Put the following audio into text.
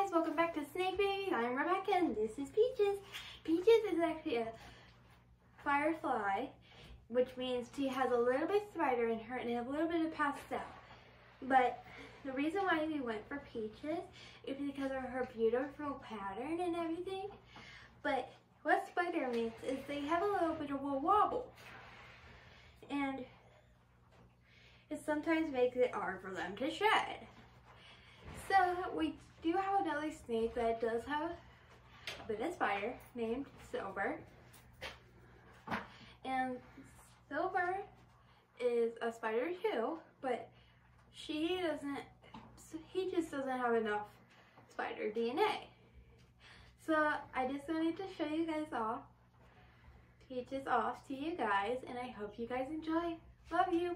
guys, welcome back to Snake Babies. I'm Rebecca and this is Peaches. Peaches is actually a firefly, which means she has a little bit of spider in her and a little bit of pastel. But the reason why we went for Peaches is because of her beautiful pattern and everything. But what spider means is they have a little bit of a wobble. And it sometimes makes it hard for them to shed. So we do have another snake that does have a bit of spider named Silver. And Silver is a spider too, but she doesn't, he just doesn't have enough spider DNA. So I just wanted to show you guys off. Peaches off to you guys and I hope you guys enjoy. Love you.